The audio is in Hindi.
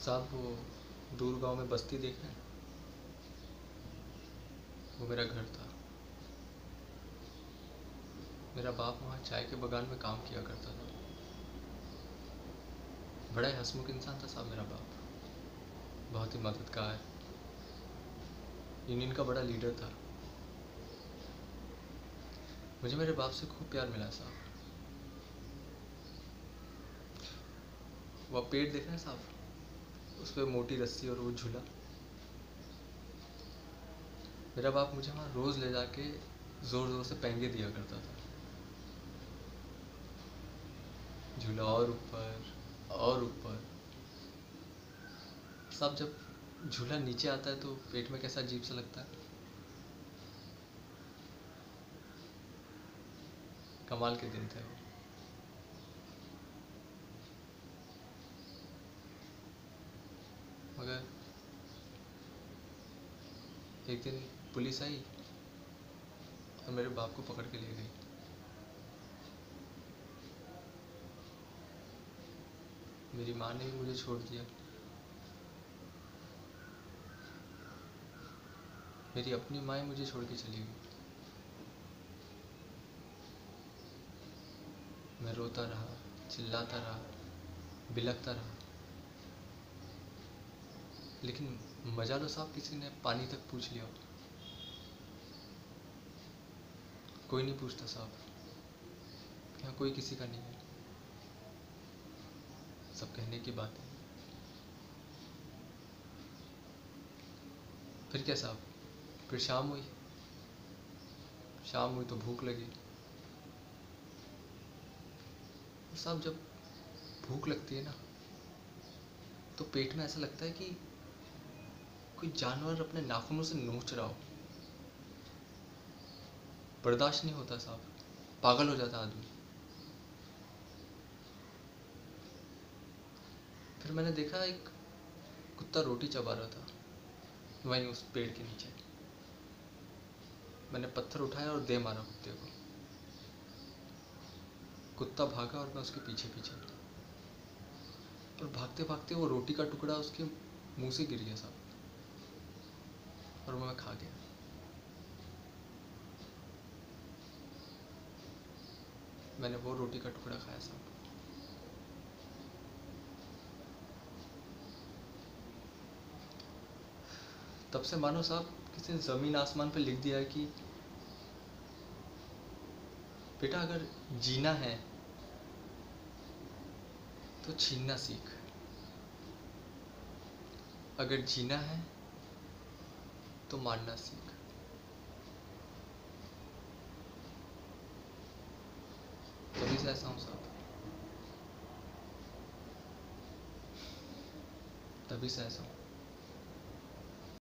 साहब, वो दूर गाँव में बस्ती देखे हैं वो मेरा घर था। मेरा बाप वहाँ चाय के बगान में काम किया करता था। बड़ा ही हंसमुख इंसान था साहब मेरा बाप। बहुत ही मददगार। यूनियन का बड़ा लीडर था। मुझे मेरे बाप से खूब प्यार मिला साहब। वह पेड़ देख रहे हैं साहब? उस पर मोटी रस्सी और वो झूला। मेरा बाप मुझे वहाँ रोज़ ले जाके ज़ोर ज़ोर से पेंगे दिया करता था। झूला और ऊपर और ऊपर। सब जब झूला नीचे आता है तो पेट में कैसा अजीब सा लगता है। कमाल के दिन थे वो। एक दिन पुलिस आई और मेरे बाप को पकड़ के ले गई। मेरी माँ ने भी मुझे छोड़ दिया। मेरी अपनी माँ मुझे छोड़ के चली गई। मैं रोता रहा, चिल्लाता रहा बिलकता रहा। लेकिन मज़ा लो साहब किसी ने पानी तक पूछ लिया। कोई नहीं पूछता साहब। यहाँ कोई किसी का नहीं है। सब कहने की बात है। फिर क्या साहब? फिर शाम हुई। शाम हुई तो भूख लगी। साहब जब भूख लगती है ना तो पेट में ऐसा लगता है कि कोई जानवर अपने नाखूनों से नोच रहा हो। बर्दाश्त नहीं होता साहब। पागल हो जाता आदमी। फिर मैंने देखा एक कुत्ता रोटी चबा रहा था। वहीं उस पेड़ के नीचे। मैंने पत्थर उठाया और दे मारा कुत्ते को। कुत्ता भागा और मैं उसके पीछे पीछे। और भागते भागते वो रोटी का टुकड़ा उसके मुँह से गिर गया साहब। और मैं खा गया। मैंने वो रोटी का टुकड़ा खाया साहब तब से मानो साहब किसी ने ज़मीन आसमान पे लिख दिया कि, बेटा अगर जीना है तो छीनना सीख। अगर जीना है तो मानना सीख। तभी से ऐसा हूँ साहब तभी से ऐसा हूँ।